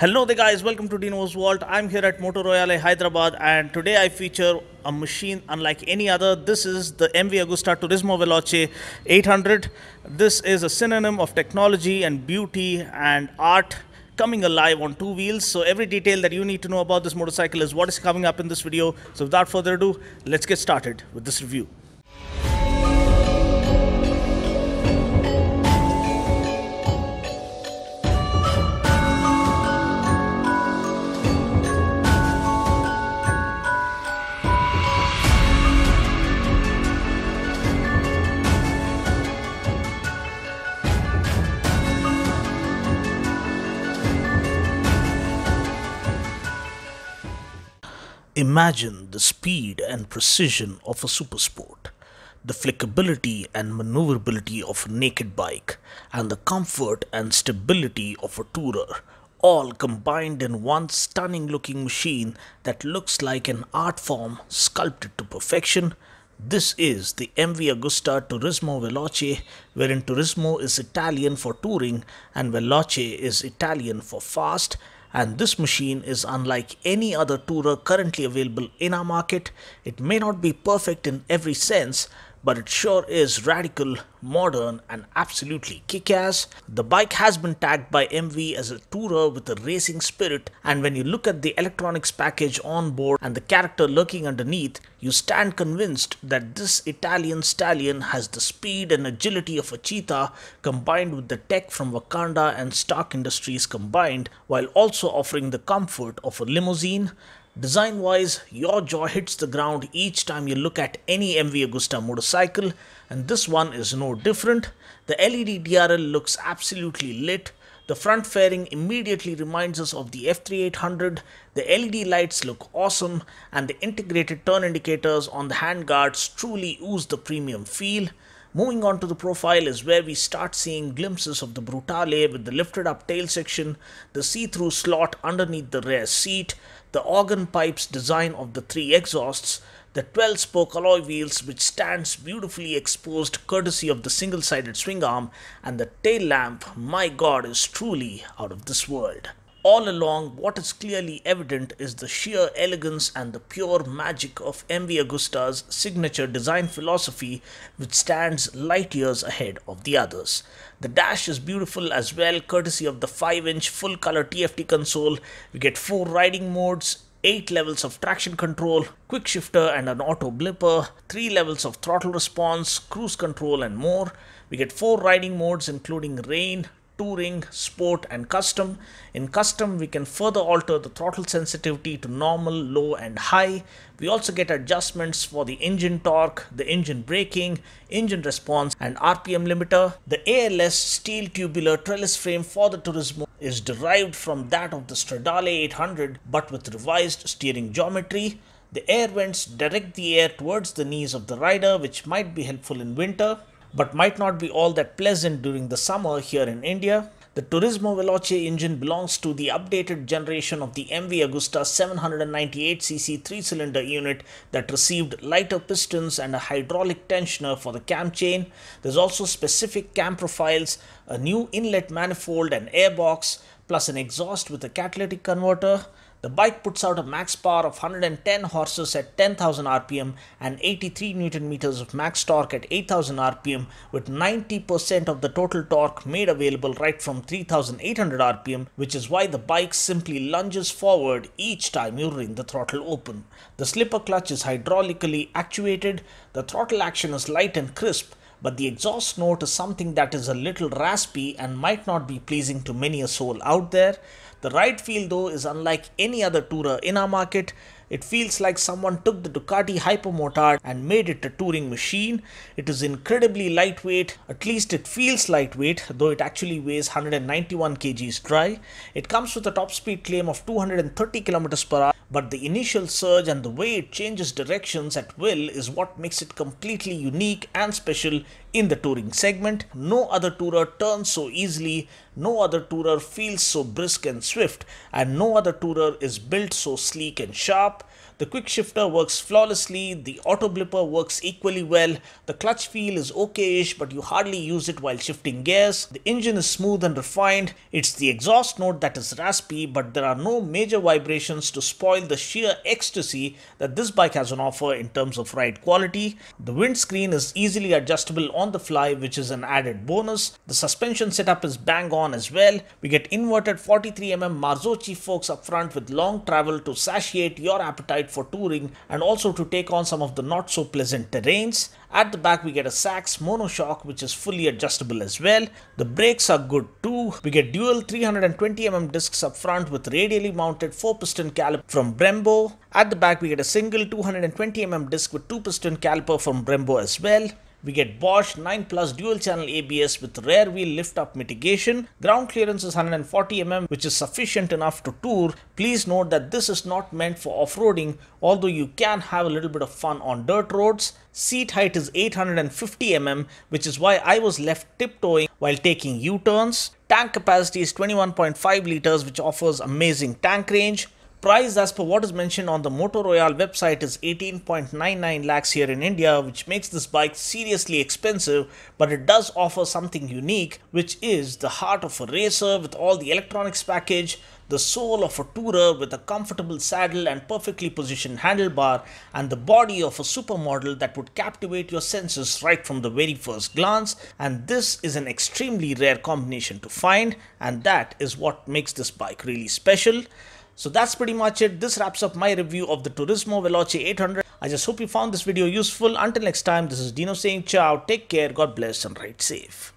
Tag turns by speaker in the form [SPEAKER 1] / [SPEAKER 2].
[SPEAKER 1] Hello there guys, welcome to Dino's Vault. I'm here at Motor Royale Hyderabad and today I feature a machine unlike any other. This is the MV Agusta Turismo Veloce 800. This is a synonym of technology and beauty and art coming alive on two wheels. So every detail that you need to know about this motorcycle is what is coming up in this video. So without further ado, let's get started with this review. Imagine the speed and precision of a supersport, the flickability and maneuverability of a naked bike, and the comfort and stability of a tourer, all combined in one stunning looking machine that looks like an art form sculpted to perfection. This is the MV Agusta Turismo Veloce, wherein Turismo is Italian for touring and Veloce is Italian for fast and this machine is unlike any other tourer currently available in our market. It may not be perfect in every sense, but it sure is radical, modern, and absolutely kick ass. The bike has been tagged by MV as a tourer with a racing spirit, and when you look at the electronics package on board and the character lurking underneath, you stand convinced that this Italian stallion has the speed and agility of a cheetah combined with the tech from Wakanda and Stark Industries combined, while also offering the comfort of a limousine. Design wise, your jaw hits the ground each time you look at any MV Agusta motorcycle, and this one is no different. The LED DRL looks absolutely lit. The front fairing immediately reminds us of the F3800. The LED lights look awesome, and the integrated turn indicators on the handguards truly ooze the premium feel. Moving on to the profile is where we start seeing glimpses of the Brutale with the lifted up tail section, the see-through slot underneath the rear seat, the organ pipes design of the three exhausts, the 12 spoke alloy wheels which stands beautifully exposed courtesy of the single sided swing arm and the tail lamp my god is truly out of this world. All along, what is clearly evident is the sheer elegance and the pure magic of MV Agusta's signature design philosophy, which stands light years ahead of the others. The dash is beautiful as well, courtesy of the 5 inch full color TFT console. We get 4 riding modes, 8 levels of traction control, quick shifter and an auto blipper, 3 levels of throttle response, cruise control and more. We get 4 riding modes including rain, touring, sport and custom. In custom we can further alter the throttle sensitivity to normal, low and high. We also get adjustments for the engine torque, the engine braking, engine response and RPM limiter. The ALS steel tubular trellis frame for the Turismo is derived from that of the Stradale 800 but with revised steering geometry. The air vents direct the air towards the knees of the rider which might be helpful in winter but might not be all that pleasant during the summer here in India. The Turismo Veloce engine belongs to the updated generation of the MV Agusta 798cc 3-cylinder unit that received lighter pistons and a hydraulic tensioner for the cam chain. There's also specific cam profiles, a new inlet manifold and airbox, plus an exhaust with a catalytic converter. The bike puts out a max power of 110 horses at 10,000 rpm and 83 newton meters of max torque at 8,000 rpm with 90% of the total torque made available right from 3,800 rpm which is why the bike simply lunges forward each time you wring the throttle open. The slipper clutch is hydraulically actuated, the throttle action is light and crisp but the exhaust note is something that is a little raspy and might not be pleasing to many a soul out there. The ride feel though is unlike any other tourer in our market. It feels like someone took the Ducati Hypermotard and made it a touring machine. It is incredibly lightweight, at least it feels lightweight, though it actually weighs 191 kgs dry. It comes with a top speed claim of 230 km per hour, but the initial surge and the way it changes directions at will is what makes it completely unique and special in the touring segment. No other tourer turns so easily, no other tourer feels so brisk and swift, and no other tourer is built so sleek and sharp. The quick shifter works flawlessly, the auto blipper works equally well, the clutch feel is okayish but you hardly use it while shifting gears, the engine is smooth and refined, it's the exhaust note that is raspy but there are no major vibrations to spoil the sheer ecstasy that this bike has on offer in terms of ride quality. The windscreen is easily adjustable on the fly which is an added bonus. The suspension setup is bang on as well. We get inverted 43mm Marzocchi forks up front with long travel to satiate your appetite for touring and also to take on some of the not so pleasant terrains. At the back we get a Sachs monoshock which is fully adjustable as well. The brakes are good too. We get dual 320mm discs up front with radially mounted 4 piston caliper from Brembo. At the back we get a single 220mm disc with 2 piston caliper from Brembo as well. We get Bosch 9 Plus dual channel ABS with rear wheel lift up mitigation. Ground clearance is 140mm which is sufficient enough to tour. Please note that this is not meant for off-roading although you can have a little bit of fun on dirt roads. Seat height is 850mm which is why I was left tiptoeing while taking U-turns. Tank capacity is 21.5 liters which offers amazing tank range. Price as per what is mentioned on the Motor Royale website is 18.99 lakhs here in India which makes this bike seriously expensive but it does offer something unique which is the heart of a racer with all the electronics package, the soul of a tourer with a comfortable saddle and perfectly positioned handlebar and the body of a supermodel that would captivate your senses right from the very first glance and this is an extremely rare combination to find and that is what makes this bike really special. So that's pretty much it. This wraps up my review of the Turismo Veloce 800. I just hope you found this video useful. Until next time, this is Dino saying ciao, take care, God bless and ride safe.